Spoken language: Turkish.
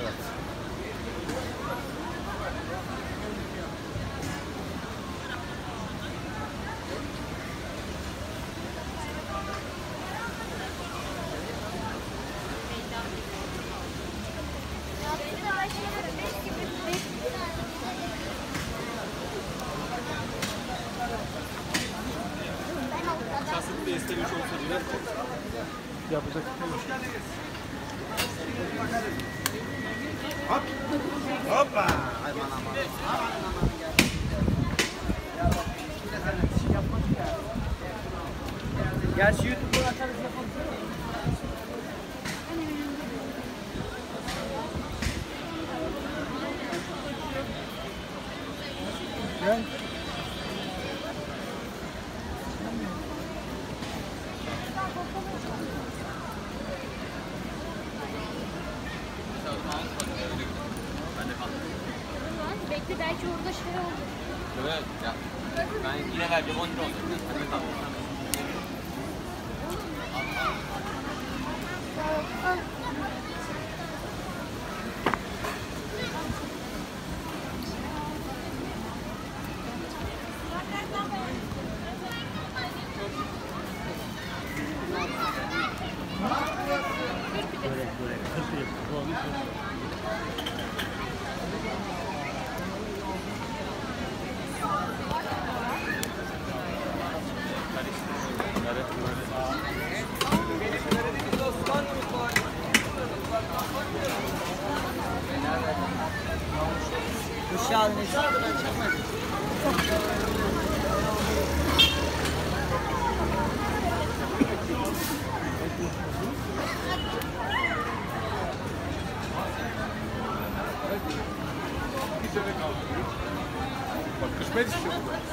Evet. Da istemiş olsa bile Yapacak şey yok. Hoppa. Gel. Gerçi YouTube'da açarız yapalım. Gel. Bekle belki orada şey olur. Evet ya. Ben yine vereceğim 10 lira olacak. Hadi bakalım. Börek börek. Kırk lira. Bu olmuş. Uşağın uşağın ben çekmedim. Bir sene kaldırıyor. Bak kısmet istiyor burada.